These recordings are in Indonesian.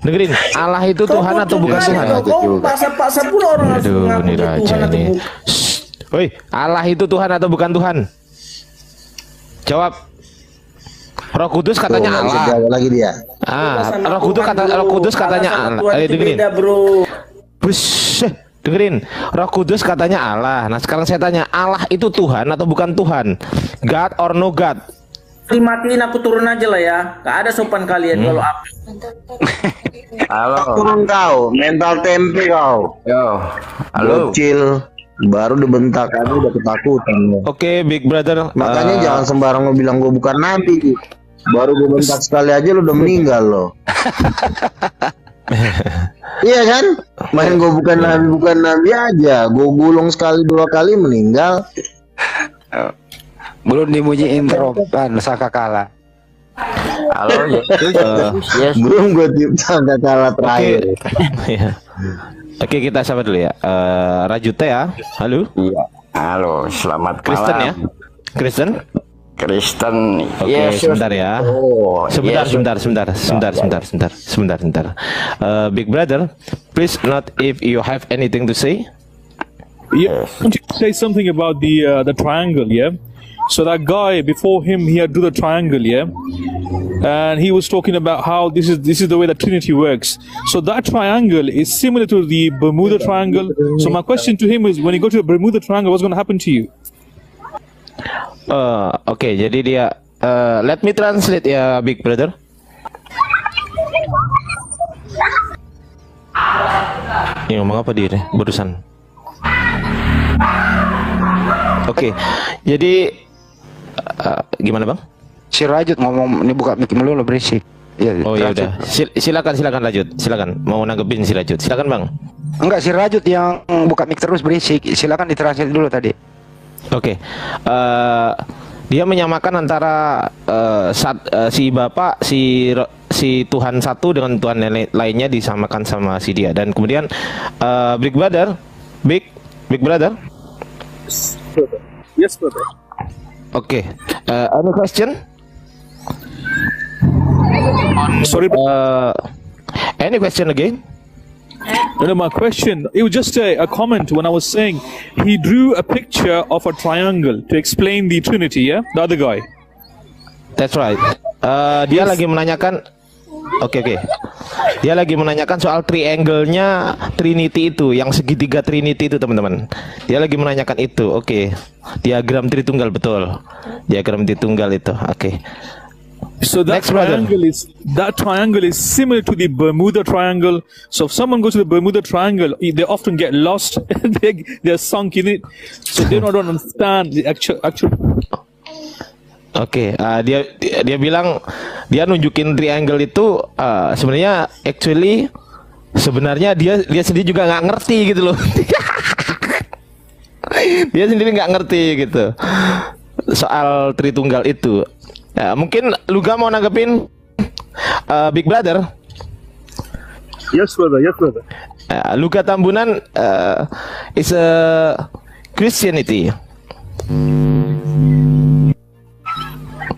dengerin. Allah itu Tuhan atau bukan Tuhan? Kau paksa-paksa pun orang harus Aduh, ini raja Tuhan atau ini. Woi, Allah itu Tuhan atau bukan Tuhan? Jawab. Roh Kudus katanya Tuh, Allah. lagi dia. Ah, Roh Kudus kata. Roh Kudus katanya Allah. Tuhan Eh, itu dengerin. bro. Bus, dengerin. Roh Kudus katanya Allah. Nah, sekarang saya tanya, Allah itu Tuhan atau bukan Tuhan? God or no God? Dimatiin aku turun aja lah ya. Gak ada sopan kalian Hmm. kalau apa. Halo. Turun kau, mental tempe kau. Yo. Halo. Bocil, baru dibentak aja udah ketakutan. Oke, Big Brother. Makanya eh, jangan sembarang lo bilang gue bukan nabi. Baru gue bentak sekali aja lo udah meninggal lo. iya kan? Main gue bukan nabi bukan nabi aja. Gue gulung sekali dua kali meninggal. Belum dimuji intro kan Saka kalah. Halo, yes, eh, yes. Belum gue tiup kalah terakhir. Iya. Oke, kita sapa dulu ya. Eh, Rajute ya. Halo. Iya. Halo, selamat Kristen malam. ya. Kristen. Kristen. Oke, Yes, sebentar ya. Oh, Sebentar, yes. sebentar, sebentar, sebentar, sebentar, sebentar, sebentar, sebentar. Eh, Big Brother, please note if you have anything to say. Yeah, say something about the uh, the triangle, yeah. So that guy before him, he had do the triangle, yeah, and he was talking about how this is this is the way that Trinity works. So that triangle is similar to the Bermuda Triangle. So my question to him is, when you go to the Bermuda Triangle, what's going to happen to you? Eh, Oke, jadi dia. eh, let me translate ya, Big Brother. Ini ngomong apa dia barusan? Oke, jadi eh, gimana bang? Si Rajut ngomong ini buka mic melulu berisik. Iya, Oh ya udah, Sil- silakan silakan lanjut, silakan. Mau nanggepin si lanjut, silakan bang. Enggak si Rajut yang buka mic terus berisik. Silakan ditranslate dulu tadi. Oke, eh, dia menyamakan antara eh, sat- eh, si bapak, si ro- si Tuhan satu dengan Tuhan lainnya disamakan sama si dia. Dan kemudian eh, Big Brother, Big Big Brother, Yes, brother. Oke, eh, any question? Sorry, Eh, any question again? no, no, my question. It was just a, a comment when I was saying he drew a picture of a triangle to explain the Trinity. Yeah, the other guy. That's right. Eh, dia lagi menanyakan, oke oke, dia lagi menanyakan soal triangle-nya Trinity itu, yang segitiga Trinity itu teman-teman. Dia lagi menanyakan itu, oke. Diagram Tritunggal betul. Diagram Tritunggal itu, oke. So that Next, brother. triangle is that triangle is similar to the Bermuda Triangle. So if someone goes to the Bermuda Triangle, they often get lost. they they're sunk in it, so they don't understand the actual actual. Oke, eh, dia, dia dia bilang dia nunjukin triangle itu eh, sebenarnya actually sebenarnya dia dia sendiri juga nggak ngerti gitu loh. dia sendiri nggak ngerti gitu soal Tritunggal itu. Ya, mungkin Luga mau nanggepin eh, Big Brother. Yes, brother. Yes, brother. Eh, Luga Tambunan eh, is a Christianity.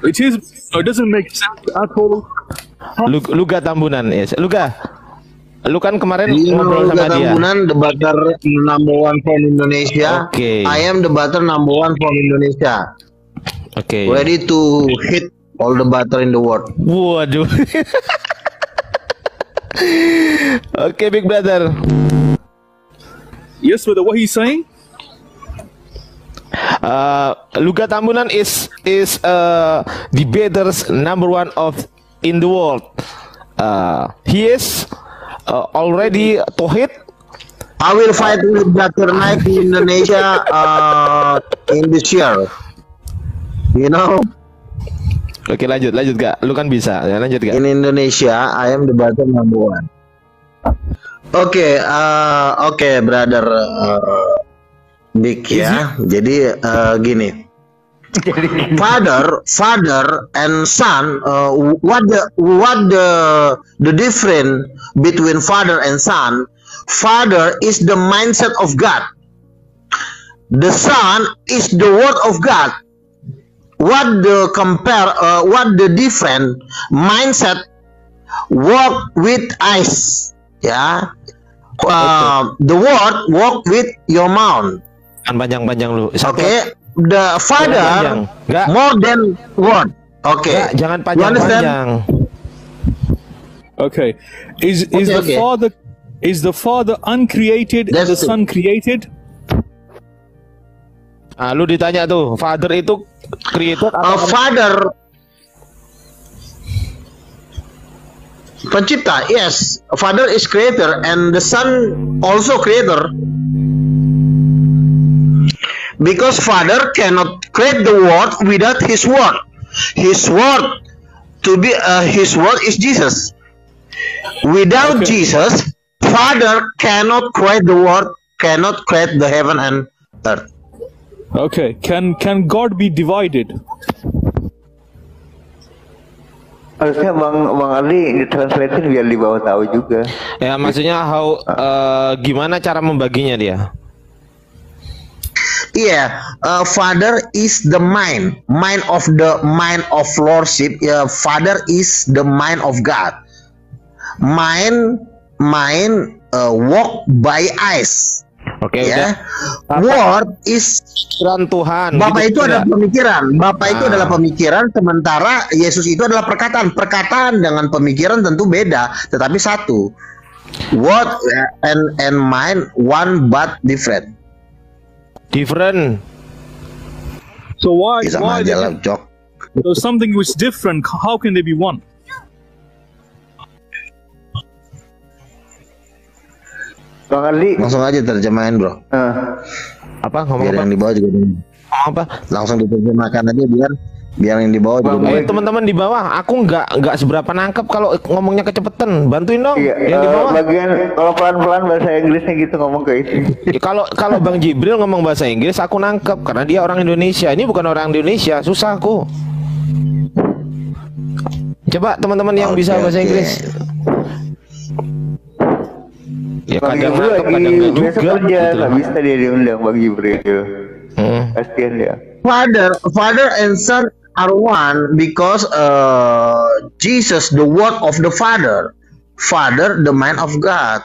It is. It doesn't make sense at all. Lu- Luga Tambunan, yes. Luga, lu kan kemarin Ini ngobrol Luga sama dia. Tambunan, debater number one from Indonesia. Oke. I am debater number one from Indonesia. Oke. Ready to hit all the butter in the world. Waduh. Oke, Big Brother. Yes, brother. What he's saying? Uh, Luga Tambunan is is uh, debaters number one of in the world. Uh, he is uh, already Tohid. I will fight with Dr. Nike in Indonesia uh, in this year. You know, Oke, lanjut, lanjut gak? Lu kan bisa, ya, lanjut gak? in Indonesia, I am the butter number one. Oke, uh, oke, brother uh, Big ya. Jadi uh, gini. father, father and son. Uh, what the what the the difference between father and son? Father is the mindset of God. The son is the word of God. What the compare? Uh, what the different mindset walk with eyes. Ya. Uh, the word walk with your mouth. Jangan panjang-panjang lu. Oke. Satu- The panjang. father Enggak. more than word. Oke. Enggak, jangan panjang-panjang. Okay. Is is Okay, the okay. father is the father uncreated and That's the it. son created? Ah, lu ditanya tuh, father itu creator A atau father pencipta yes father is creator and the son also creator because father cannot create the world without his word his word to be uh, his word is jesus without Okay. jesus father cannot create the world cannot create the heaven and earth Okay. Can can God be divided? Harusnya Bang Bang Ali ditranslatein biar di bawah tahu juga. Ya, maksudnya how eh, gimana cara membaginya dia? Yeah, uh, Father is the mind, mind of the mind of lordship. Yeah, Father is the mind of God. Mind, mind, uh, walk by eyes. Oke, Ya, udah. word is Pikiran Tuhan. Bapak gitu, itu udah. adalah pemikiran. Bapak itu Ah. adalah pemikiran, sementara Yesus itu adalah perkataan. Perkataan dengan pemikiran tentu beda, tetapi satu. Word uh, and and mind one but different. Different. So why Bisa why aja they so something which is different? How can they be one? Bang Ali, Langsung aja terjemahin, Bro. eh, Apa ngomong Biar apa? yang di bawah juga. Ngomong apa? langsung diterjemahkan aja biar biar yang di bawah juga Bang, Eh, teman-teman di bawah, aku nggak nggak seberapa nangkep kalau ngomongnya kecepetan. Bantuin dong. iya, yang di eh, bawah. bagian kalau pelan-pelan bahasa Inggrisnya gitu ngomong ke itu. Kalau kalau Bang Jibril ngomong bahasa Inggris, aku nangkep karena dia orang Indonesia. Ini bukan orang Indonesia, susah aku. Coba teman-teman yang bisa Oke, bahasa oke. Inggris. Ya Bang kadang Jibril nangkep, lagi kadang nggak juga. kerja, gitu. nggak bisa dia diundang Bang Jibril. Hmm. Kasihan dia. Father, Father and Son are one because uh, Jesus, the Word of the Father, Father, the man of God.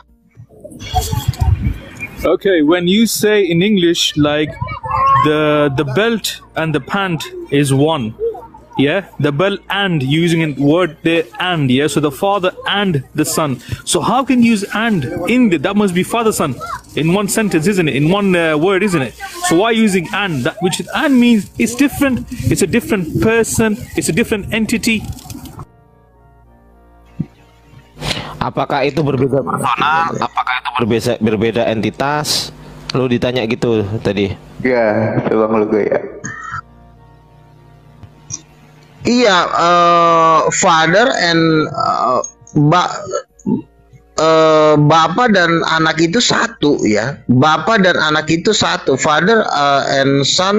Okay, when you say in English like the the belt and the pant is one, yeah, the belt and using a word there and yeah, so the father and the son. So how can you use and in the, that must be father son in one sentence, isn't it? In one uh, word, isn't it? So why using and that which and means it's different. It's a different person. It's a different entity. Apakah itu berbeda personal? Apakah itu berbeda berbeda entitas? Lu ditanya gitu tadi. Ya, itu Bang Lugo ya. Iya, uh, Father and uh, ba uh, Bapak dan anak itu satu ya. Bapak dan anak itu satu. Father uh, and Son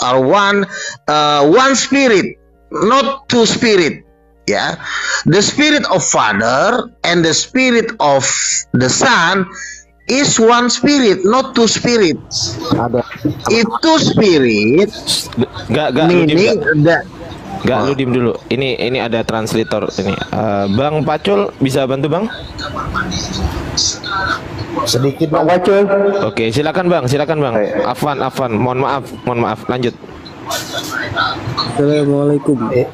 are one, uh, one spirit, not two spirit. Ya, the spirit of Father and the spirit of the Son is one spirit, not two spirits. Ada. If two spirit, Gak gak meaning gak. that Gak, lu diem dulu. Ini ini ada translator ini. Eh, bang Pacul bisa bantu bang? sedikit Bang Pacul. Oke, silakan bang, silakan bang. Baik. Afwan, Afwan. Mohon maaf, mohon maaf. Lanjut. Assalamualaikum. Eh,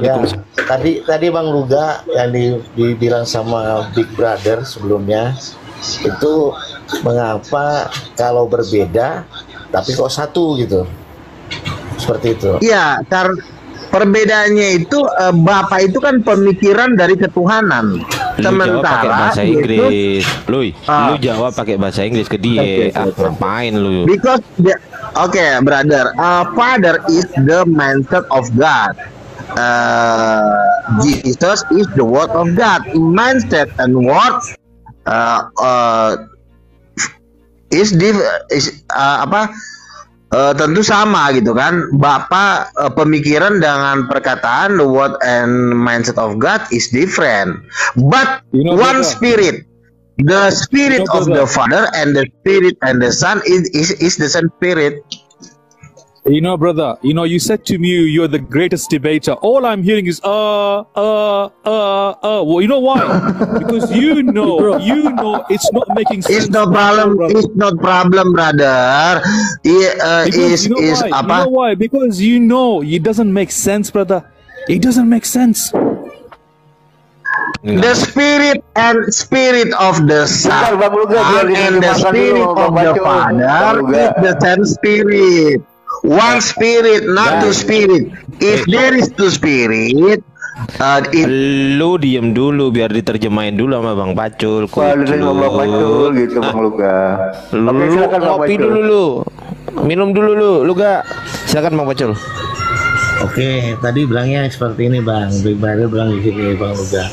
ya tadi tadi bang Luga yang di- dibilang sama Big Brother sebelumnya itu mengapa kalau berbeda tapi kok satu gitu seperti itu Iya, karena perbedaannya itu eh, Bapak itu kan pemikiran dari ketuhanan. Lu jawab pakai Sementara bahasa Yesus Inggris. Lui, Ah. lu jawab pakai bahasa Inggris ke dia. Oke, Ah, oke, oke. ngapain lu? because the, okay, brother, uh, Father is the mindset of God. Uh, Jesus is the word of God. Mindset and word uh, uh, is div is uh, apa? Uh, tentu sama gitu kan. Bapak uh, pemikiran dengan perkataan the word and mindset of God is different. But You know, one brother. spirit. The spirit You know, of the. Father and the spirit and the Son is is, is the same spirit. You know, brother, you know, you said to me you're the greatest debater. All I'm hearing is uh, uh, uh, uh. Well, you know why? because you know, you know, it's not making sense. It's no problem. brother. It's not problem, brother. I- uh, Because is you know is why? You know why? Because you know it doesn't make sense, brother. It doesn't make sense. The spirit and spirit of the Bentar, son Bang and the spirit of the father Luga. is the same spirit. One spirit, not two spirit. If there is two spirit, uh, it Lu diem dulu biar diterjemahin dulu sama Bang Pacul. Lu sama Bang Bacul gitu Bang Luga. Lu Oke, silakan Bang dulu lu. Minum dulu lu. Lu gak? Silakan Bang Pacul. Oke, tadi bilangnya seperti ini bang. Big Brother bilang di sini bang Luga.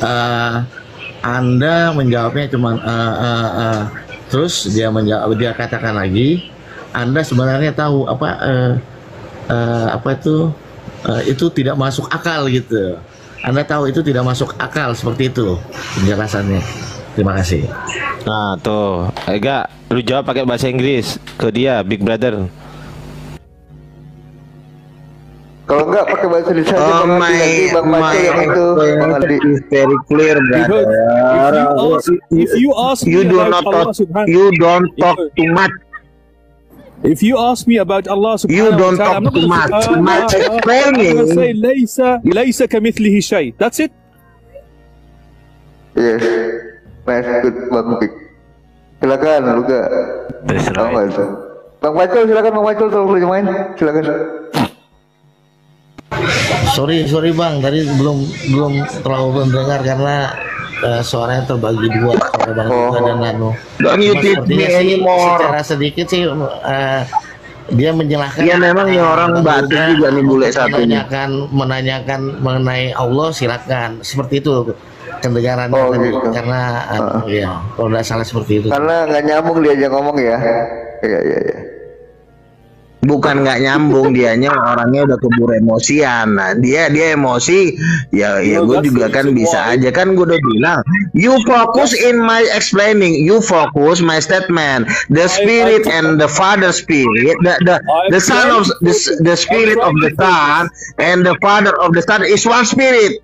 Eh, anda menjawabnya cuma eh, eh, eh. terus dia menjawab dia katakan lagi, Anda sebenarnya tahu apa eh, eh, apa itu eh, itu tidak masuk akal gitu. Anda tahu itu tidak masuk akal seperti itu penjelasannya. Terima kasih. Nah, tuh. Ega, lu jawab pakai bahasa Inggris ke dia, Big Brother. Kalau enggak pakai bahasa Indonesia aja Oh Bang my, nanti Bang yang itu Bang Aldi. is very clear, brother. if you ask, if you ask You me do not talk. You don't talk too much. If you ask me about Allah subhanahu You don't wa ta'ala, I'm talk not too much. say, uh, My uh, uh, I'm explaining. say laysa laysa kamithlihi shay. That's it. Yes. Nice good Bang Big. Silakan Luga. That's Bang right. Bang Bacul silakan Bang Bacul tolong terjemahin. Silakan. Sorry, sorry bang, tadi belum belum terlalu mendengar karena eh, suaranya terbagi dua bang Oh. Dan Nano. Don't you teach sepertinya me sih anymore. secara sedikit sih eh, dia menjelaskan. Iya, memang eh, orang batu juga nih bule satu menanyakan menanyakan mengenai Allah silakan seperti itu kedengarannya Oh, gitu. karena eh, ya kalau tidak salah seperti itu. Karena nggak nyambung diajak ngomong ya. Iya iya iya. Bukan nggak nyambung dianya orangnya udah keburu emosian. Nah dia dia emosi. Ya ya No, gue juga kan bisa why. aja. Kan gue udah bilang you focus in my explaining. You focus my statement. The spirit and the father spirit. The the, the son of the, the spirit of the son and the father of the son is one spirit.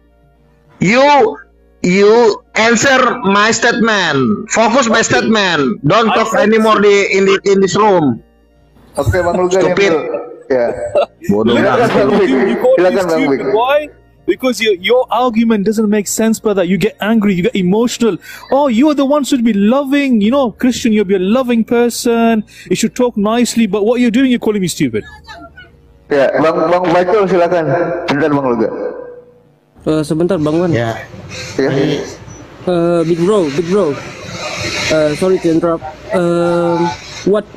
You you answer my statement. Focus my statement. Don't talk anymore di in the, in this room Oke Bang Luga yang Stupid. dulu. Ya. bodoh banget at Bang Big. you, you call me Silakan Bang stupid. Why? Because your your argument doesn't make sense, brother. You get angry, you get emotional. Oh, you are the ones who'd be loving. You know, Christian, you'll be a loving person. You should talk nicely. But what you're doing, you're calling me stupid. Ya, Bang Bang Bacul silakan. Bentar Bang Luga. Eh, sebentar Bang Wan. ya Ya. Uh, big bro, big bro. Uh, sorry to interrupt. Um, what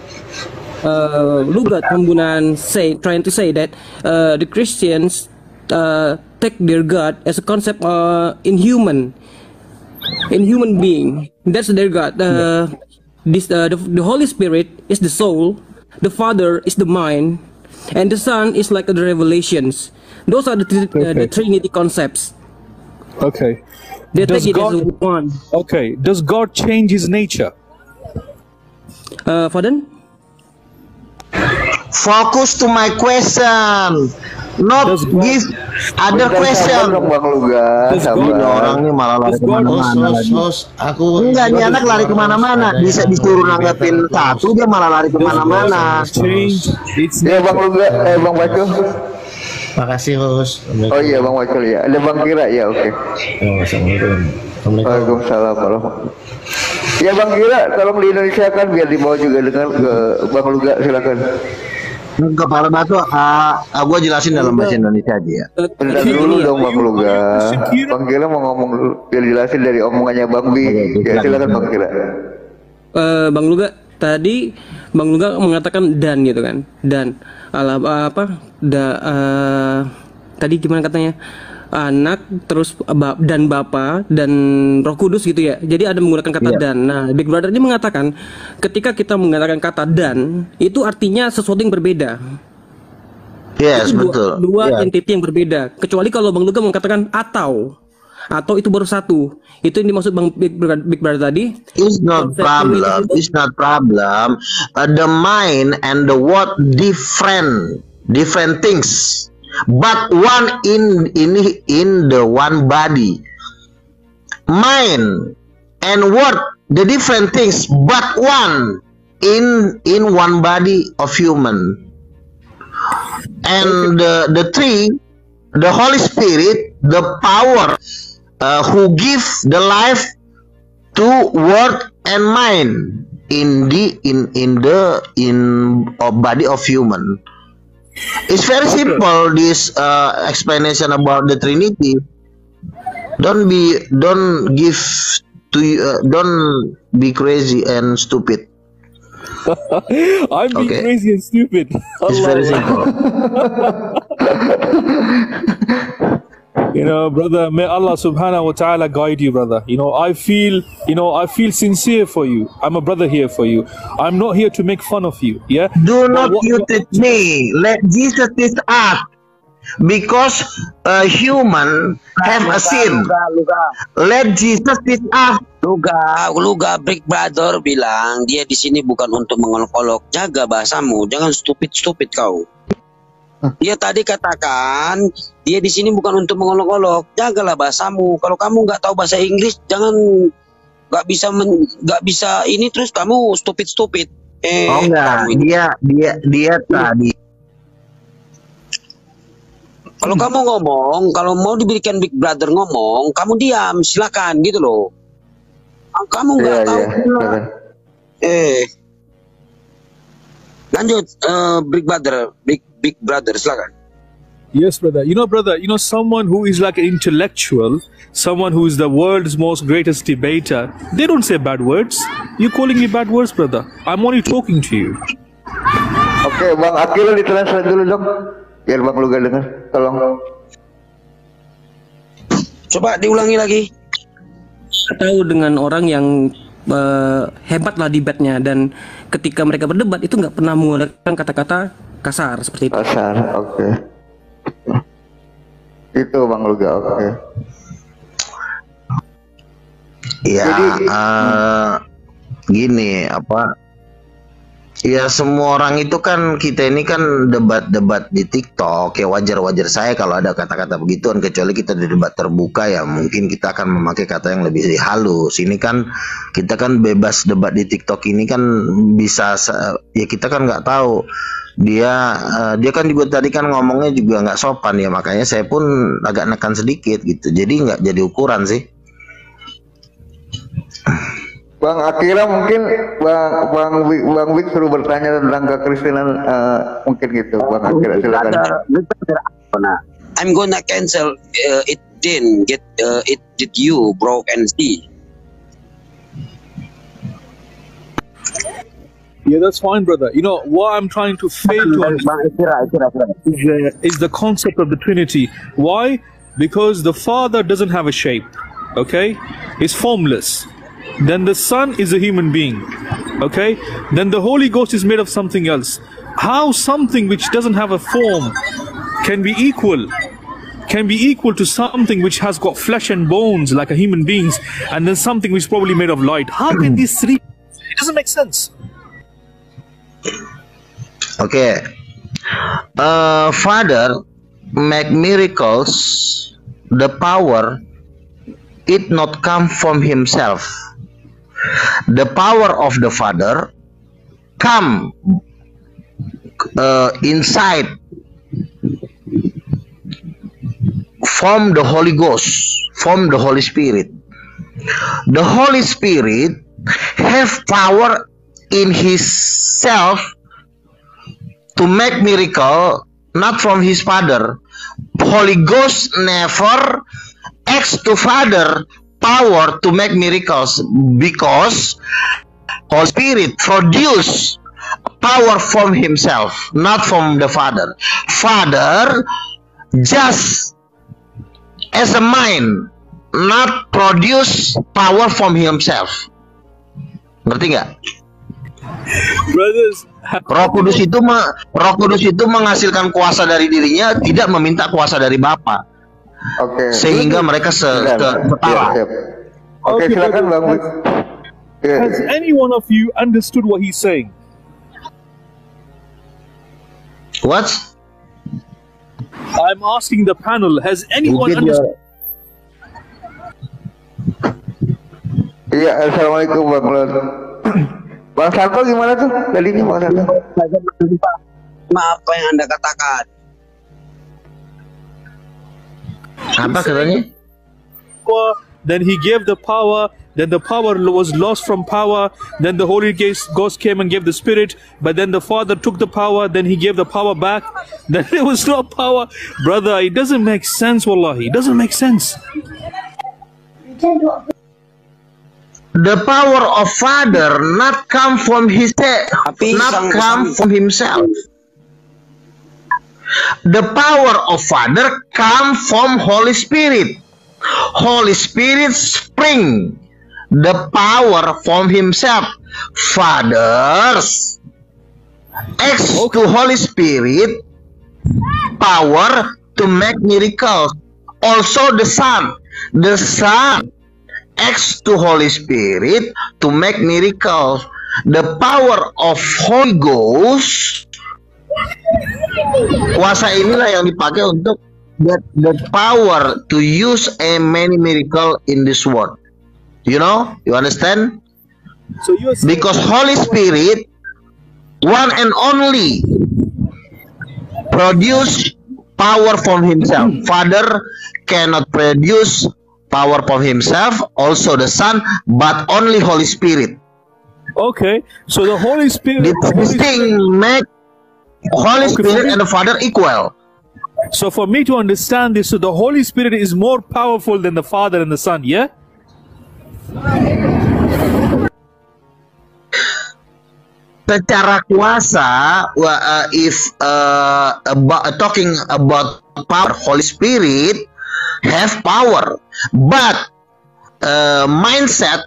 uh, Lugat Hambunan say, trying to say that uh, the Christians uh, take their God as a concept uh, inhuman, inhuman being. That's their God. Uh, this uh, the, the Holy Spirit is the soul, the Father is the mind, and the Son is like the revelations. Those are the, tri- uh, the Trinity concepts. Okay. They Does take it as God- one. Okay. Does God change His nature? Uh, pardon? Focus to my question, not God- give other Bentar, question. dong Bang Luga. Malah lari ke mana-mana host lagi. host aku Enggak, nih anak lari ke mana-mana. Bisa disuruh nanggepin satu, dia malah lari ke mana-mana. Ya Bang Luga, eh Bang Bacul. makasih host Oh iya Bang Bacul ya. Ada Bang Kira ya, oke. Oh, Assalamualaikum Assalamualaikum Waalaikumsalam Ya Bang Kira, tolong di Indonesia kan biar dibawa juga dengan ke Bang Luga silakan. Kepala batu, ah, ah, gue jelasin dalam bahasa Indonesia aja ya. Uh, Bentar ini- dulu dong Bang Luga. Bang Kira mau ngomong dulu biar jelasin dari omongannya Bang Bi. Ya silakan Bang Kira. eh, Bang Luga tadi Bang Luga mengatakan dan gitu kan dan ala apa da eh, tadi gimana katanya anak terus dan bapa dan Roh Kudus gitu ya jadi ada menggunakan kata Iya. dan nah Big Brother ini mengatakan ketika kita menggunakan kata dan itu artinya sesuatu yang berbeda Yes, Itu dua, betul. dua Iya. entity yang berbeda. Kecuali kalau Bang Luga mengatakan atau. atau itu baru satu? Itu yang dimaksud Bang Big Brother, Big Brother tadi. It's not Konsep problem. Itu- It's not problem. Uh, the mind and the word different, different things, but one in in in the one body. Mind and word the different things, but one in in one body of human. And the the three, the Holy Spirit, the power uh, who give the life to word and mind in the in in the in a body of human it's very simple this uh, explanation about the trinity. Don't be don't give to you uh, don't be crazy and stupid. I'm being Okay. crazy and stupid. it's very simple You know, brother, may Allah subhanahu wa ta'ala guide you, brother. You know, I feel, you know, I feel sincere for you. I'm a brother here for you. I'm not here to make fun of you. Yeah. do But not what- you what- teach me let jesus teach us because a human have a sin let jesus teach us Luga, Luga Brick Brother bilang dia di sini bukan untuk mengolok-olok. Jaga bahasamu, jangan stupid-stupid kau. Dia tadi katakan dia di sini bukan untuk mengolok-olok. Jagalah bahasamu. Kalau kamu nggak tahu bahasa Inggris, jangan nggak bisa nggak bisa ini terus kamu stupid-stupid. Eh, Oh enggak, dia dia dia tadi Kalau kamu ngomong, kalau mau diberikan Big Brother ngomong, kamu diam, silakan gitu loh. Kamu nggak Iya, tahu iya. silakan. Eh, lanjut, eh, Big Brother, Big Big Brother, silakan. Yes, brother. You know, brother, you know, someone who is like an intellectual, someone who is the world's most greatest debater, they don't say bad words. You calling me bad words, brother? I'm only talking to you. Oke, Bang Akil ditranslate dulu dong. Biar Bang Luga dengar. Tolong. Coba diulangi lagi. Atau dengan orang yang eh, hebat lah debatnya dan ketika mereka berdebat itu nggak pernah menggunakan kata-kata kasar seperti itu. Pasar. Oke. Itu Bang Luga. Oke. ya Jadi- eh, gini apa ya semua orang itu kan kita ini kan debat-debat di TikTok. Ya wajar-wajar saya kalau ada kata-kata begituan kecuali kita di debat terbuka ya mungkin kita akan memakai kata yang lebih halus. Ini kan kita kan bebas debat di TikTok ini kan bisa ya kita kan nggak tahu. Dia eh, dia kan juga tadi kan ngomongnya juga nggak sopan ya makanya saya pun agak nekan sedikit gitu. Jadi nggak jadi ukuran sih Bang Akira mungkin Bang Bang Wik, Bang Wik suruh bertanya tentang kekristenan eh, mungkin gitu Bang Akira silakan. I'm gonna cancel uh, it then get uh, it did you bro and see. Yeah, that's fine, brother. You know, what I'm trying to fail to understand is the, is the concept of the Trinity. Why? Because the Father doesn't have a shape, okay? He's formless. Then the Son is a human being, okay? Then the Holy Ghost is made of something else. How something which doesn't have a form can be equal? Can be equal to something which has got flesh and bones like a human beings, and then something which is probably made of light. How can these three? It doesn't make sense. Okay. Uh, Father make miracles. The power it not come from himself. The power of the Father come uh, inside from the Holy Ghost, from the Holy Spirit. The Holy Spirit have power in his self to make miracle not from his father holy ghost never acts to father power to make miracles because holy spirit produce power from himself not from the father. Father just as a mind not produce power from himself. Ngerti nggak? Brothers, Roh Kudus itu Roh Kudus itu menghasilkan kuasa dari dirinya, tidak meminta kuasa dari Bapa. Oke. sehingga mereka se, Bentar. se- ketawa. Siap, siap. Oke, Okay, silakan. Bang Wix. Ya. Has any one of you understood what he's saying? What? I'm asking the panel, has anyone Mungkin understood? ya- Iya, assalamualaikum Bang Lon. Bang Sarko gimana tuh tadinya Bang Sarko? Apa yang anda katakan? Apa katanya? power, then he gave the power, then the power was lost from power, then the Holy Ghost Ghost came and gave the Spirit, but then the Father took the power, then he gave the power back, then there was no power. Brother, it doesn't make sense, wallahi. It doesn't make sense. The power of Father not come from his Tapi not come from himself. The power of Father come from Holy Spirit. Holy Spirit spring the power from himself. Fathers X to Holy Spirit power to make miracles. Also the Son. The Son X to Holy Spirit to make miracles. The power of Holy Ghost kuasa inilah yang dipakai untuk that the power to use a many miracle in this world. You know, you understand? So saying Because Holy Spirit, one and only, produce power from Himself. Father cannot produce power from Himself. Also the Son, but only Holy Spirit. okay. So the Holy Spirit, The the Holy thing make Holy Spirit and the Father equal. so for me to understand this, so the Holy Spirit is more powerful than the Father and the Son, yeah? secara kuasa uh, if uh, about talking about power Holy Spirit have power but uh, mindset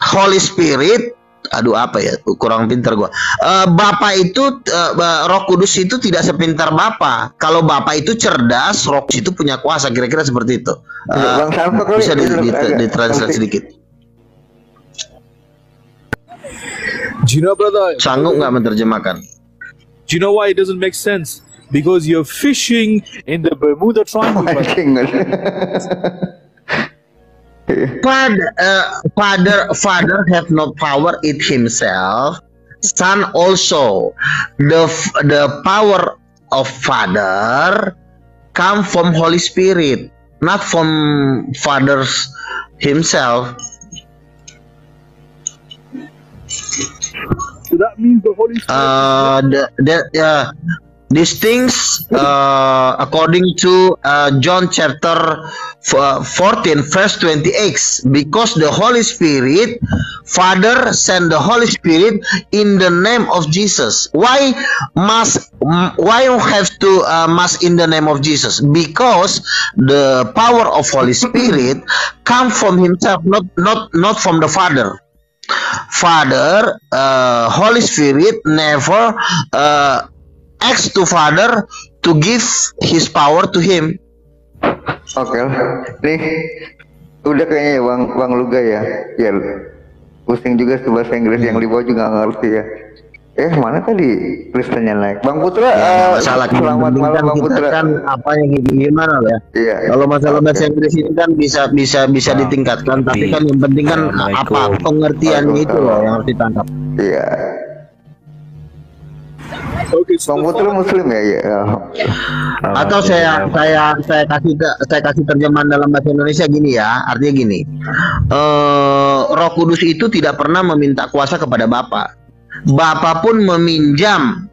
Holy Spirit aduh apa ya? Kurang pintar gua. Uh, Bapak itu uh, Roh Kudus itu tidak sepintar Bapak. Kalau Bapak itu cerdas Roh Kudus itu punya kuasa kira-kira seperti itu. Uh, Bang bisa di, di, ditranslate sedikit. Know, brother? sanggup nggak menerjemahkan? Do you know why it doesn't make sense? Because you're fishing in the Bermuda Triangle, brother. Father, uh, father, father have no power it himself. Son also, the the power of father come from Holy Spirit, not from father's himself. So that means the Holy Spirit. Uh, the, the, uh, these things, uh, according to uh, John chapter f- uh, 14, verse 28, because the Holy Spirit, Father sent the Holy Spirit in the name of Jesus. Why must why you have to uh, must in the name of Jesus? Because the power of Holy Spirit come from Himself, not not not from the Father. Father, uh, Holy Spirit never uh, asks to Father to give His power to Him. Oke, nih udah kayaknya ya Bang Bang Luga ya, ya pusing juga tuh bahasa Inggris yang di bawah juga nggak ngerti ya. Eh mana tadi Kristennya naik? Bang Putra, Ya, nggak eh, masalah. Yang selamat penting malam kan Bang Putra. kan apa yang gimana ya. Iya. Kalau masalah bahasa Inggris ini kan bisa bisa bisa ditingkatkan, tapi kan yang penting kan apa pengertiannya itu loh yang harus ditangkap. Iya. Bang Father- Muslim ya, ya. Atau saya saya saya kasih saya kasih terjemahan dalam bahasa Indonesia gini ya, artinya gini. Eh Roh Kudus itu tidak pernah meminta kuasa kepada Bapa. Bapa pun meminjam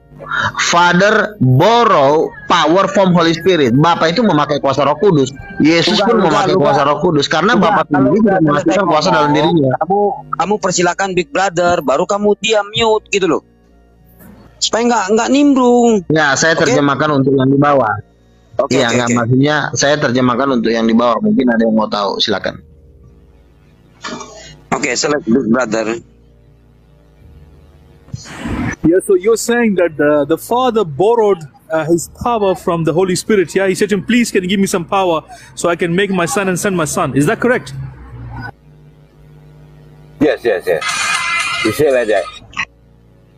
Father borrow power from Holy Spirit. Bapa itu memakai kuasa Roh Kudus. Yesus Bukan, pun bukan, memakai bukan. kuasa Roh Kudus karena Bukan, Bapa kalau sendiri tidak selesai kuasa dalam dirinya. Kamu kamu persilakan Big Brother, baru kamu diam mute gitu loh. Supaya nggak nggak nimbrung. Ya, saya terjemahkan untuk yang di bawah. Oke Iya, oke nggak oke. maksudnya saya terjemahkan untuk yang di bawah. Mungkin ada yang mau tahu, silakan. Oke, select Big Brother. Yeah, so you're saying that the, the Father borrowed uh, his power from the Holy Spirit. Yeah, he said to him, "Please, can you give me some power so I can make my son and send my son?" Is that correct? Yes, yes, yes. You say like that.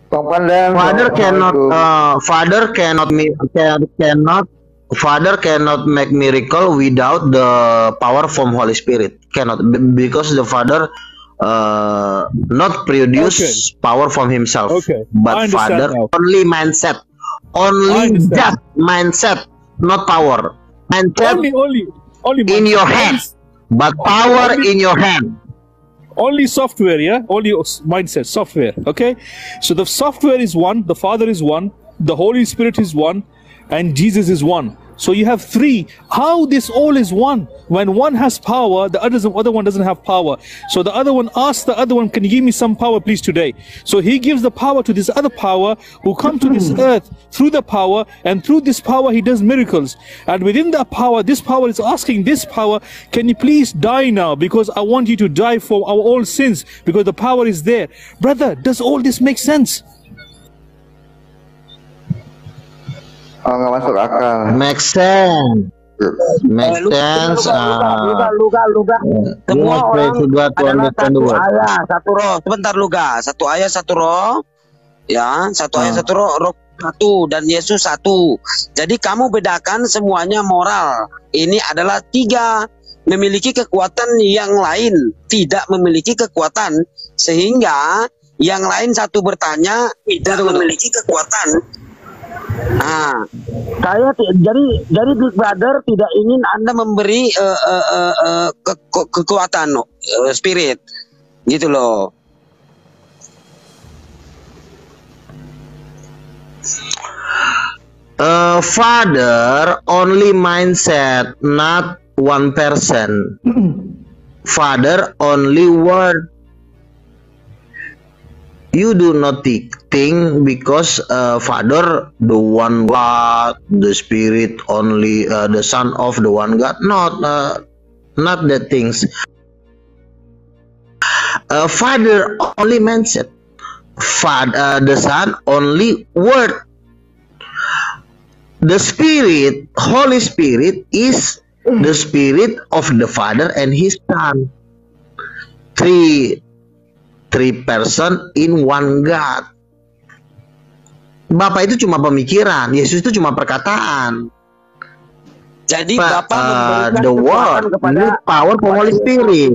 Father cannot uh, father cannot me can, cannot father cannot make miracle without the power from Holy Spirit. Cannot be- because the father uh, not produce power from himself. Okay. But father now. only mindset. Only just mindset, not power. Mindset Only, only, only in mindset. your hand, but power in your hand. Only software yeah? Only mindset software okay? So the software is one the father is one the holy spirit is one and jesus is one so you have three. How this all is one? When one has power the other, other one doesn't have power. So the other one asks the other one can you give me some power please today? So he gives the power to this other power who come to this earth through the power and through this power he does miracles. And within that power this power is asking this power can you please die now? Because i want you to die for our all sins because the power is there. Brother does all this make sense Oh, nggak masuk akal. Make sense. Make Eh, sense. luga, luga, luga. Semua orang adalah the satu ayat, satu roh. Sebentar luga, satu ayat, satu roh. Ya, satu ayat, Ah. satu roh, roh satu dan Yesus satu. Jadi kamu bedakan semuanya moral. Ini adalah tiga memiliki kekuatan yang lain tidak memiliki kekuatan sehingga yang lain satu bertanya tidak memiliki kekuatan. Nah, saya jadi jadi Big Brother tidak ingin Anda memberi eh, eh, eh, eh, ke- ke- kekuatan eh, spirit gitu loh. Uh, father only mindset, not one person. father only word. You do not thi- think because uh, father the one God, the spirit only uh, the son of the one God. Not uh, not that things. Uh, father only mindset. Father, uh, the son only word the spirit holy spirit is the spirit of the father and his son three three person in one god Bapak itu cuma pemikiran, Yesus itu cuma perkataan. Jadi Pak, Bapak uh, memberikan the word kepada power kepada Holy Spirit.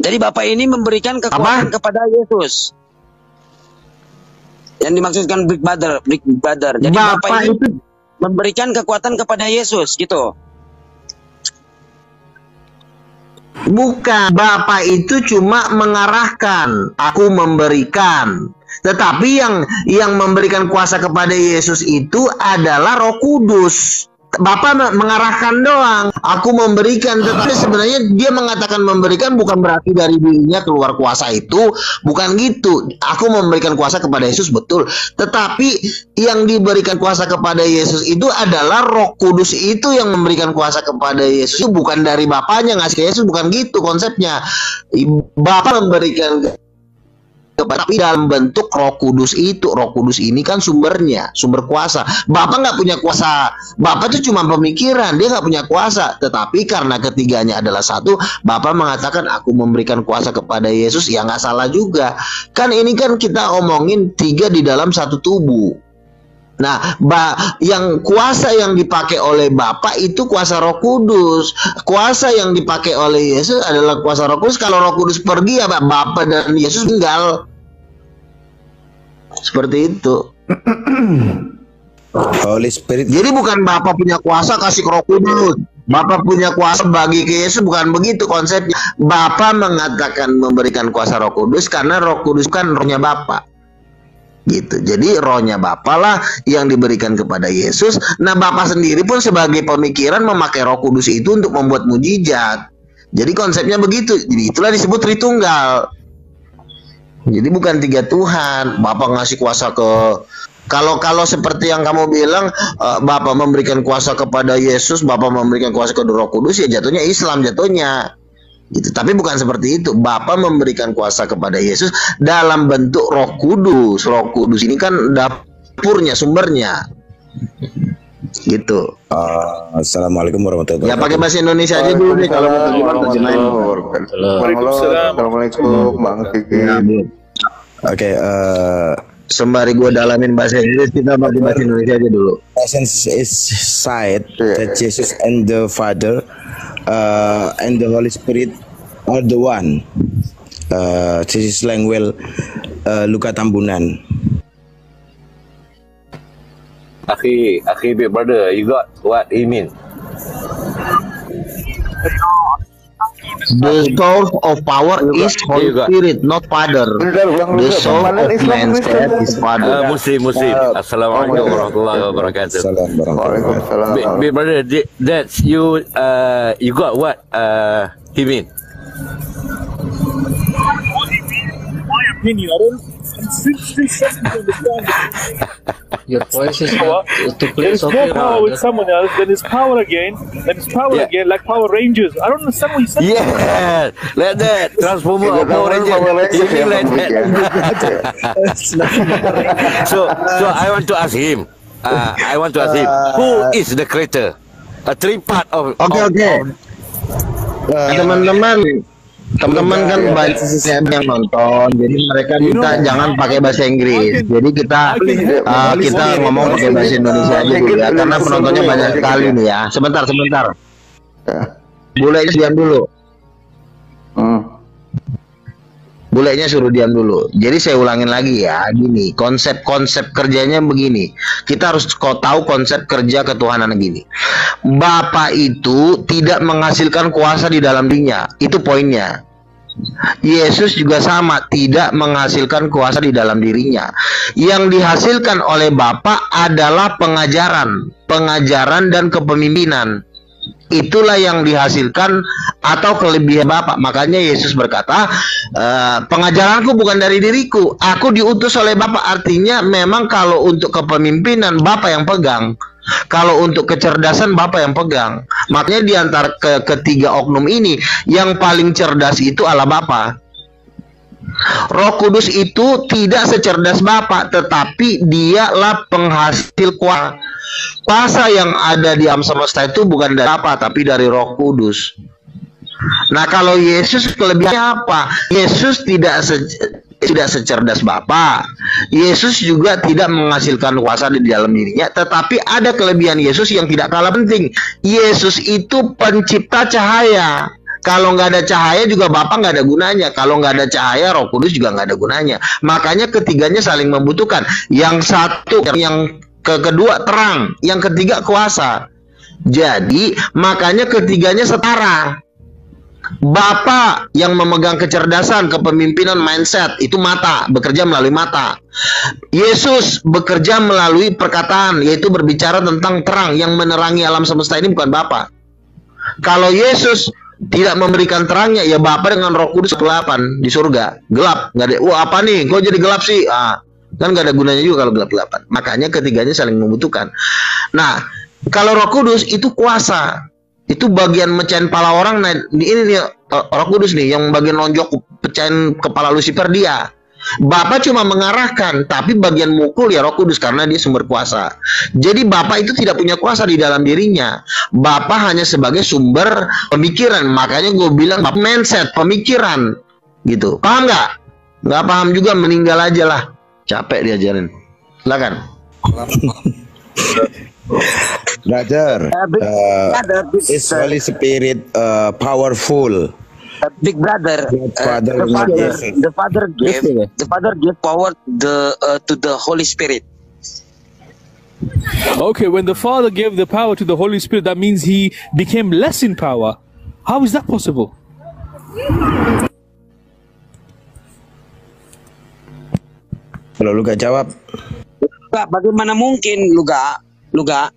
Jadi Bapak ini memberikan kekuatan kepada Yesus. Yang dimaksudkan Big Brother, Big Brother. Jadi Bapak, Bapak ini itu memberikan kekuatan kepada Yesus gitu. Bukan, Bapak itu cuma mengarahkan, aku memberikan. Tetapi yang yang memberikan kuasa kepada Yesus itu adalah Roh Kudus. Bapak me- mengarahkan doang. Aku memberikan, tetapi sebenarnya dia mengatakan memberikan bukan berarti dari dirinya keluar kuasa itu, bukan gitu. Aku memberikan kuasa kepada Yesus betul, tetapi yang diberikan kuasa kepada Yesus itu adalah Roh Kudus itu yang memberikan kuasa kepada Yesus. Bukan dari Bapaknya ngasih Yesus, bukan gitu konsepnya. Bapak memberikan kepada tapi dalam bentuk Roh Kudus itu Roh Kudus ini kan sumbernya sumber kuasa. Bapak nggak punya kuasa Bapak itu cuma pemikiran dia nggak punya kuasa. Tetapi karena ketiganya adalah satu Bapak mengatakan aku memberikan kuasa kepada Yesus ya nggak salah juga. Kan ini kan kita omongin tiga di dalam satu tubuh Nah, ba yang kuasa yang dipakai oleh Bapak itu kuasa Roh Kudus. Kuasa yang dipakai oleh Yesus adalah kuasa Roh Kudus. Kalau Roh Kudus pergi ya Pak, Bapak dan Yesus tinggal. Seperti itu. Holy Spirit. Jadi bukan Bapak punya kuasa kasih ke Roh Kudus. Bapak punya kuasa bagi ke Yesus bukan begitu konsepnya. Bapak mengatakan memberikan kuasa Roh Kudus karena Roh Kudus kan rohnya Bapak gitu. Jadi rohnya Bapa lah yang diberikan kepada Yesus. Nah, Bapak sendiri pun sebagai pemikiran memakai Roh Kudus itu untuk membuat mujizat. Jadi konsepnya begitu. Jadi itulah disebut Tritunggal. Jadi bukan tiga Tuhan. Bapak ngasih kuasa ke kalau kalau seperti yang kamu bilang eh, Bapak memberikan kuasa kepada Yesus, Bapak memberikan kuasa ke Roh Kudus ya jatuhnya Islam jatuhnya gitu. Tapi bukan seperti itu. Bapa memberikan kuasa kepada Yesus dalam bentuk Roh Kudus. Roh Kudus ini kan dapurnya, sumbernya. Gitu. Uh, Assalamualaikum warahmatullahi Ya pakai bahasa Indonesia aja dulu nih kalau mau terjemah terjemahin. Waalaikumsalam. Assalamualaikum Bang Siki. Ya. Oke, eh, Sembari gua dalamin bahasa Inggris, kita pakai bahasa Indonesia aja dulu. essence is said that Jesus and the Father uh, and the Holy Spirit are the one. Uh, this is Langwell uh, Luka Tambunan. Akhi, akhi big brother, you got what he mean? The source of power is Holy Spirit, not Father. The soul of man said is Uh, Muslim, Muslim. Assalamualaikum warahmatullahi wabarakatuh. Salam Waalaikumsalam. Big, big brother, that's you. Uh, you got what? Uh, he mean? My opinion, I don't. I'm still, still struggling to understand. Your voice is Power. not to There play is more power with someone else, then it's power again, then it's power Yeah. again, like Power Rangers. I don't understand what you said. Yeah, like that. Transformer Power or Power Ranger. Ranger, He like that. so, so I want to ask him. Uh, I want to ask him. Who is the creator? A three part of. Oke of- oke. Nah, teman-teman, teman-teman kan banyak yang nonton, jadi mereka minta jangan pakai bahasa Inggris. Jadi kita uh, kita ngomong pakai bahasa Indonesia aja dulu ya, karena penontonnya banyak sekali nih ya. Sebentar sebentar. Bule diam dulu. Hmm. Bulenya suruh diam dulu. Jadi saya ulangin lagi ya, gini, konsep-konsep kerjanya begini. Kita harus kau tahu konsep kerja ketuhanan gini. Bapak itu tidak menghasilkan kuasa di dalam dirinya. Itu poinnya. Yesus juga sama, tidak menghasilkan kuasa di dalam dirinya. Yang dihasilkan oleh Bapa adalah pengajaran, pengajaran dan kepemimpinan. Itulah yang dihasilkan atau kelebihan Bapak. Makanya Yesus berkata, "Eh, pengajaranku bukan dari diriku, aku diutus oleh Bapak." Artinya memang kalau untuk kepemimpinan Bapak yang pegang. Kalau untuk kecerdasan Bapak yang pegang. Makanya di antara ke ketiga oknum ini yang paling cerdas itu adalah Bapak. Roh Kudus itu tidak secerdas Bapak, tetapi dialah penghasil kuasa. Kuasa yang ada di alam semesta itu bukan dari apa, tapi dari Roh Kudus. Nah, kalau Yesus kelebihannya apa? Yesus tidak tidak secerdas Bapa. Yesus juga tidak menghasilkan kuasa di dalam dirinya, tetapi ada kelebihan Yesus yang tidak kalah penting. Yesus itu pencipta cahaya. Kalau nggak ada cahaya juga Bapak nggak ada gunanya. Kalau nggak ada cahaya, Roh Kudus juga nggak ada gunanya. Makanya ketiganya saling membutuhkan. Yang satu, yang ke kedua terang, yang ketiga kuasa. Jadi makanya ketiganya setara. Bapak yang memegang kecerdasan, kepemimpinan, mindset itu mata, bekerja melalui mata. Yesus bekerja melalui perkataan, yaitu berbicara tentang terang yang menerangi alam semesta ini bukan Bapak. Kalau Yesus tidak memberikan terangnya, ya Bapak dengan Roh Kudus kegelapan di surga, gelap, nggak ada. Wah apa nih? Kok jadi gelap sih? Ah, kan nggak ada gunanya juga kalau gelap-gelapan. Makanya ketiganya saling membutuhkan. Nah, kalau Roh Kudus itu kuasa, itu bagian mecahin kepala orang nah ini nih eh, Roh Kudus nih yang bagian lonjok pecahin kepala Lucifer dia. Bapak cuma mengarahkan tapi bagian mukul ya Roh Kudus karena dia sumber kuasa. Jadi Bapak itu tidak punya kuasa di dalam dirinya. Bapak hanya sebagai sumber pemikiran. Makanya gue bilang Bapak mindset pemikiran. Gitu. Paham nggak? Nggak paham juga meninggal aja lah. Capek diajarin. Silakan Brother, uh, Holy Spirit uh, powerful? Big brother, uh, Father, the not father, the father gave, the father gave power the uh, to the Holy Spirit. Okay, when the Father gave the power to the Holy Spirit, that means he became less in power. How is that possible? Kalau lu gak jawab, bagaimana mungkin Luga, Luga,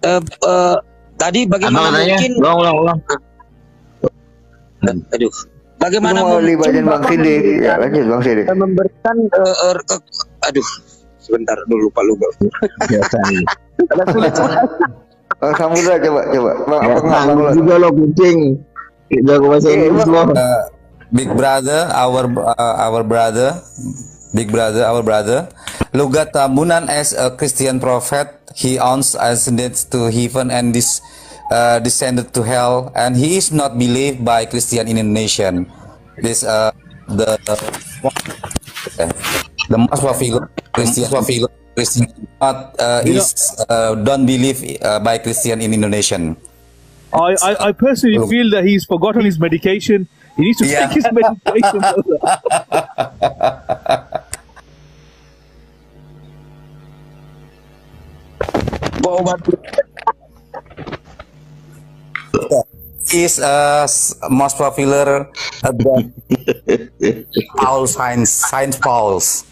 eh, eh, tadi bagaimana katanya? mungkin? Ulang, ulang, ulang. Aduh, bagaimana mau mungkin libatin Bang Sidik. Ya, lanjut Bang Sidik. memberikan, eh, eh, ke- aduh, sebentar dulu lupa Luga. biasa. Oh, Samudra coba coba. Bang, Ya, apa enggak Bang? juga lo kucing. Jago bahasa Inggris lo. Big brother, our uh, our brother, big brother, our brother. Lugat Tambunan as a Christian prophet, he owns ascended to heaven and this uh, descended to hell, and he is not believed by Christian in Indonesia. This uh, the the most popular Christian popular Christian not uh, is uh, don't believe uh, by Christian in Indonesian. I, I, I personally feel that he's forgotten his medication. He needs to Yeah. take his medication. brother. is uh, most popular uh, Paul Science Science Pauls.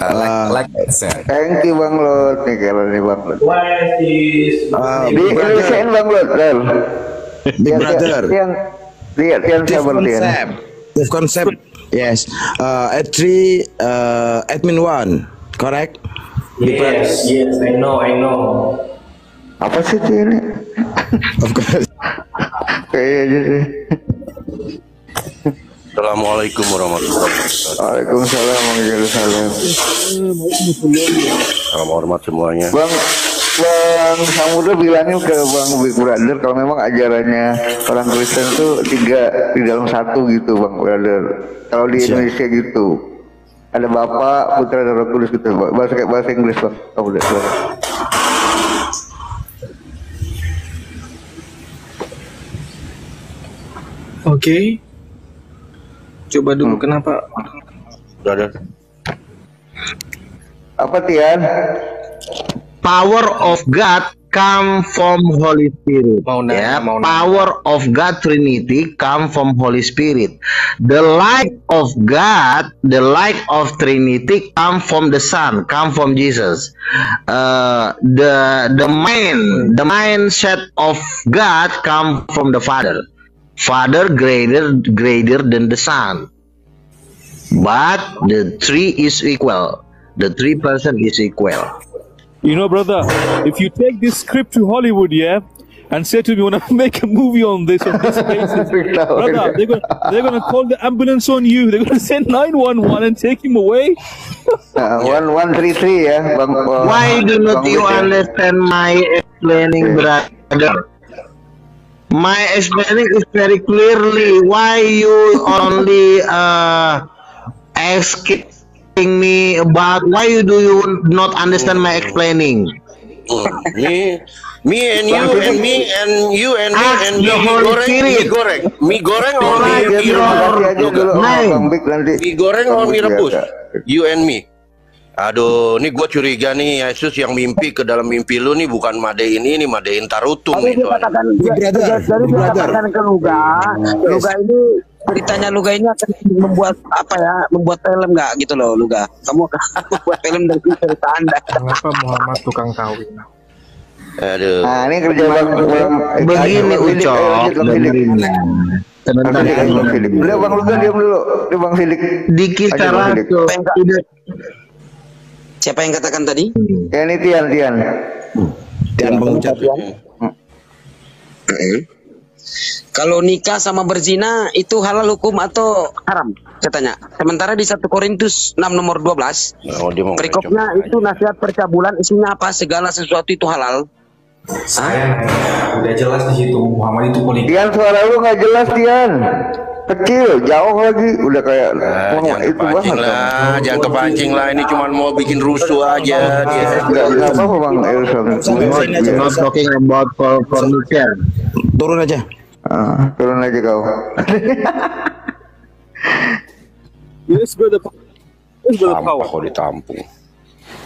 Uh, like, like that. Thank you Bang Lot nih kalau nih Bang. Uh, Di Indonesiain Bang Lot, Del. Big brother. Yang lihat yang sabar. This concept. Yes. Uh, at three, uh, admin one, correct? Yes, yes, I know, I know. Apa sih itu ini? Of course. Kayaknya aja sih. Assalamualaikum warahmatullahi wabarakatuh. Waalaikumsalam Waalaikumsalam. Salam hormat semuanya. Bang Bang Samudra bilangin ke Bang Big Brother kalau memang ajarannya orang Kristen tuh tiga di dalam satu gitu Bang Brother. Kalau di Indonesia gitu. Ada Bapak, Putra, dan Roh Kudus gitu. Bahasa bahasa Inggris Bang. Samudra. silakan. Oke. Coba dulu kenapa? Brother. Apa Tian? power of God come from Holy Spirit. ya, power of God Trinity come from Holy Spirit. The light of God, the light of Trinity come from the Son, come from Jesus. Uh, the the mind, the mindset of God come from the Father. Father greater greater than the Son. But the three is equal. The three person is equal. You know, brother, if you take this script to Hollywood, yeah, and say to me, "When I make a movie on this on this basis, brother, they're gonna they're gonna call the ambulance on you. They're gonna send nine one one and take him away." Nah, one one three three ya Bang. Bang- Why do not you understand my explaining, brother? My explaining is very clearly why you only uh asking me about why you do you not understand my explaining? Me, me and you and me and you and me Ask and the me goreng, mie Spirit. goreng, mie goreng or. Mie goreng or mie Big rebus? You and me. Aduh, ini gue curiga nih Yesus yang mimpi ke dalam mimpi lu nih bukan madein ini, madein tarutung Tapi nih dia dia, dia, dia katakan ke Luga, Luga ini ceritanya Luga ini akan membuat apa ya, membuat film nggak gitu loh Luga. Kamu akan membuat film dari cerita Anda. Kenapa Muhammad tukang kawin? Aduh. Nah, ini kerja Bang Begini Ucok, lanjut, Bang Luga diam dulu. Udah Bang Filik. di kita Ayo, Bang Filik. sudah Siapa yang katakan tadi? Ya ini Tian Tian. Dan pengucap. Kalau nikah sama berzina itu halal hukum atau haram? Katanya. Sementara di 1 Korintus 6 nomor 12 Oh, Perikopnya itu nasihat percabulan isinya apa? Segala sesuatu itu halal. Saya nanya, udah jelas di situ Muhammad itu politik. Tian suara lu nggak jelas Tian. Kecil, jauh lagi. Udah kayak Nah, Wah, jangan itu kepancing banget. lah, jangan kepancing lah. Ini cuma mau bikin rusuh aja dia. Enggak enggak apa-apa Bang Elson. not, talking about for furniture. Turun aja. Ah, turun aja kau. Yes. Sampah kok ditampung.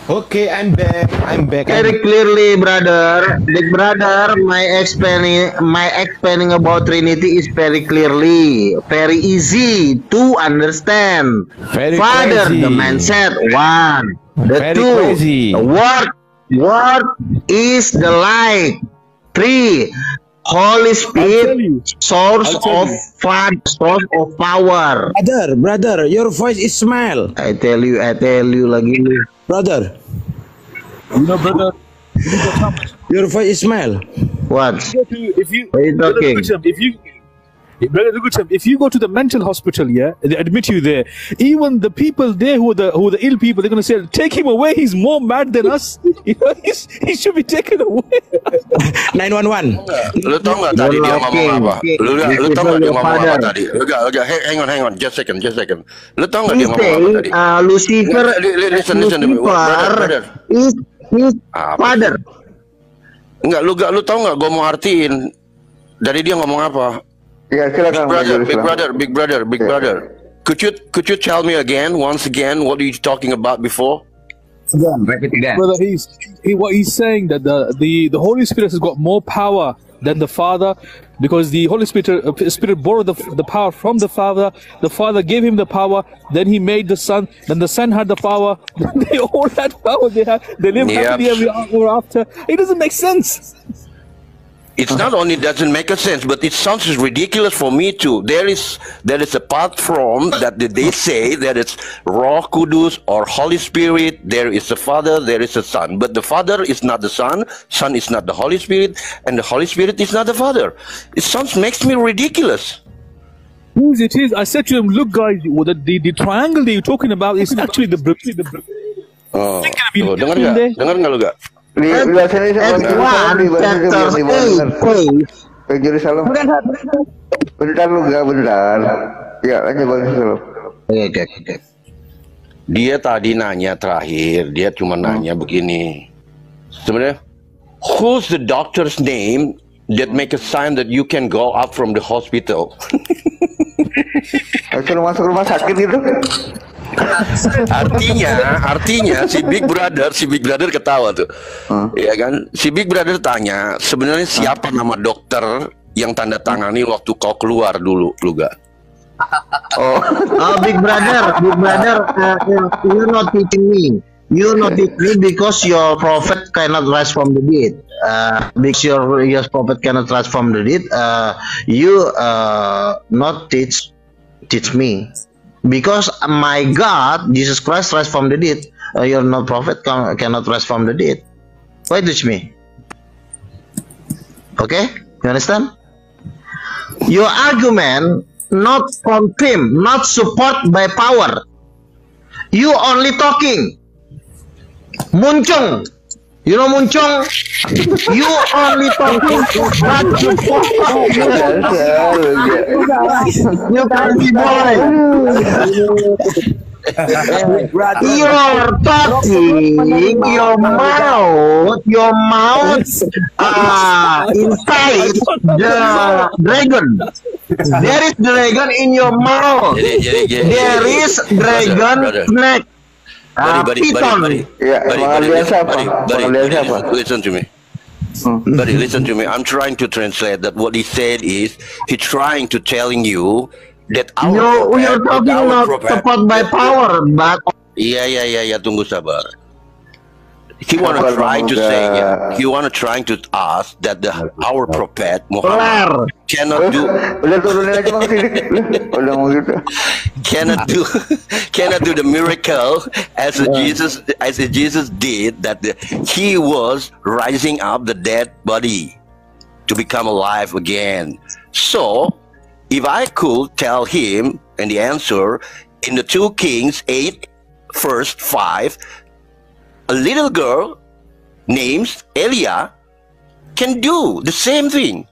Okay, I'm back. I'm back. I'm Very clearly, brother, big brother, my explaining, my explaining about Trinity is very clearly, very easy to understand. Very Father, crazy. the mindset one, the Very two, crazy. the word, word is the light. Three, Holy Spirit, source of fun, source of power. Brother, brother, your voice is smell. I tell you, I tell you lagi nih. Brother, You know, brother. your voice is smell. What? If you, if you, What are you brother talking? Bishop, if you, Brother Lugutam, if you go to the mental hospital, yeah, they admit you there. Even the people there who are the who are the ill people, they're gonna say, "Take him away. He's more mad than us. You know, he's, he should be taken away." 911. Lu tau nggak tadi dia ngomong apa? Lu lihat, lu tau nggak dia ngomong apa tadi? Lu gak, gak, hang on, hang on, just second, just second. Lu tau nggak dia ngomong apa tadi? uh, Lucifer, Li- li- listen, listen brother. is his father. Enggak, lu gak, lu tau nggak? Gue mau artiin dari dia ngomong apa? Ya Big silakan brother, big brother, big brother, big brother. Could you could you tell me again, once again, what are you talking about before? Again, repeat again. Brother, he's he, what he's saying that the, the the Holy Spirit has got more power than the Father, because the Holy Spirit uh, Spirit borrowed the, the power from the Father. The Father gave him the power. Then he made the Son. Then the Son had the power. they all had power. They had they live Yep. happily ever ever after. It doesn't make sense. It's not only doesn't make a sense, but it sounds ridiculous for me too. There is there is apart from that they say that it's Raw Kudus or Holy Spirit. There is a Father, there is a Son, but the Father is not the Son, Son is not the Holy Spirit, and the Holy Spirit is not the Father. It sounds makes me ridiculous. Whose it is? I said to him, look, guys, the, the, the triangle that you're talking about is actually the. Oh, the. Oh, dengar nggak? Dengar nggak lu gak? Di sebelah sini sama Acts Yerusalem di 1 bahasa chapter di bawah 8 benar. says Ke Yerusalem. Bentar lu gak bentar. Ya lanjut bang Yerusalem. Oke, oke, oke. Dia tadi nanya terakhir, dia cuma nanya begini. Sebenarnya, who's the doctor's name that make a sign that you can go up from the hospital? Masuk rumah sakit gitu. Artinya, artinya si Big Brother, si Big Brother ketawa tuh, ya kan? Si Big Brother tanya, sebenarnya siapa nama dokter yang tanda tangani waktu kau keluar dulu, lu gak? Oh, Big Brother, Big Brother, uh, you're not teaching me. You not teach me because your prophet cannot rise from the dead. Uh, because your your prophet cannot rise from the dead. Uh, you uh, not teach teach me because my God, Jesus Christ, rise from the dead. Uh, your not prophet can, cannot rise from the dead. Why teach me? Okay, you understand? Your argument not confirm, not support by power. You only talking. Muncung. You know muncung? You only talking, but support. You can be boy. You're talking, your mouth, your mouth uh, inside the dragon. There is dragon in your mouth. There is dragon brother. Buddy, buddy, python. buddy. Ya, Buddy, emang buddy, dia listen, to me. Buddy, listen to me. I'm trying to translate that. What he said is he's trying to telling you that our You, prophet, you're that talking not prophet- support by power, but Iya iya iya iya tunggu sabar. He wanna try to say yeah. He wanna trying to ask that the our prophet Muhammad cannot do Udah turunin aja bang Sidik. Udah mau gitu. cannot do cannot do the miracle as a Jesus as Jesus did that the, he was rising up the dead body to become alive again. So if I could tell him and the answer in the two Kings 8 first 5 a little girl named Elia can do the same thing.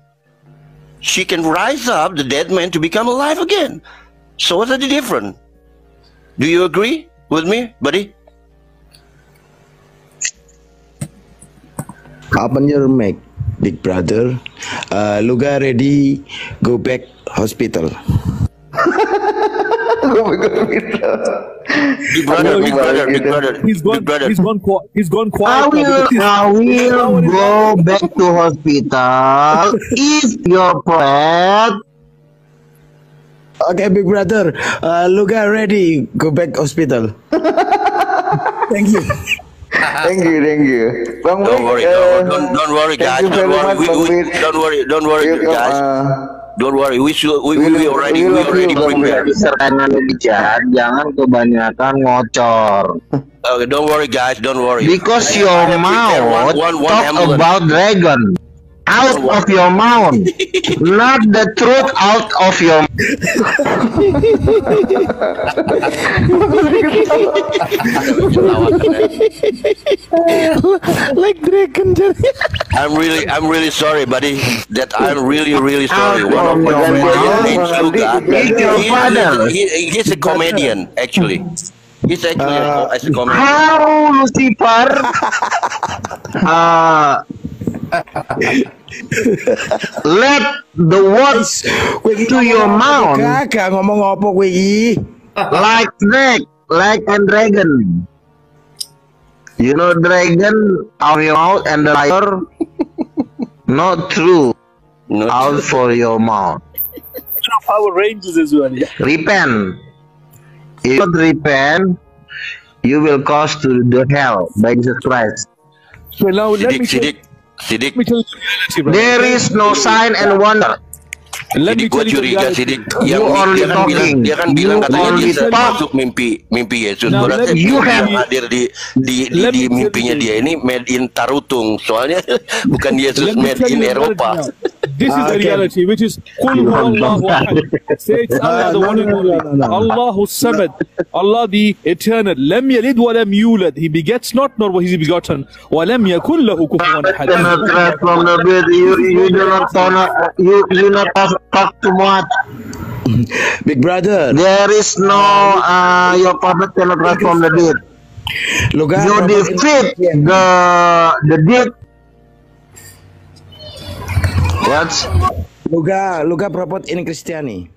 She can rise up the dead man to become alive again. So what's the difference? Do you agree with me, buddy? Open your mic, big brother. Uh, Luga ready, go back hospital. Big brother, big brother, big brother, He's gone. big brother. He's gone. He's gone I quiet. now will, I will go back to hospital if your prophet Okay, big brother. Uh, Luga ready, go back hospital. Thank you. Thank you, thank you. Bang Don't worry, eh, don't, don't, don't worry, thank guys. you Don't very worry, much, we, we, don't worry, don't worry, guys. uh, Don't worry, we should, we, we, we already, we already prepared. Lu bicara, jangan kebanyakan ngocor. Okay, don't worry, guys. Don't worry. Because your mouth one, one, one talk about dragon. Out of your mouth, not the truth out of your. like dragon. I'm really, I'm really sorry, buddy. That I'm really, really sorry. Out One of of my friends mouth. named Luga. It's your He- he's a comedian, actually. He's actually a, co- as a comedian. How Lucifer? uh, let the words to your mouth Kagak ngomong apa kowe iki? like snake, like and dragon. You know dragon out your mouth and the liar not true out for your mouth. Power Rangers as well. Yeah. Repent. If you don't repent, you will cause to the hell by Jesus Christ. So now let me Sidik, tell, sidik. There is no sign and wonder. Let Sidik, gua curiga sidik. Yang only dia kan bilang, talking. dia kan bilang katanya dia talk. masuk mimpi mimpi Yesus. Now, Gua let rasa me You dia have- hadir di di di, di mimpinya dia ini made in Tarutung. Soalnya bukan Yesus made in Eropa. Now. This is the reality, which is Qul huwallahu ahad. Say it's Allah the one and no, no, only. no, no. Allahu samad. Allah the eternal. Lam yalid wa lam yulad. He begets not nor was he begotten. Wa lam yakun lahu kufuwan ahad. cannot rise from the bed. You you do not talk. You you not talk, talk too much. Big brother, There is no uh, your prophet cannot rise from the dead. Luga You defeat the the dead. What? Luga Luga prophet in Christianity.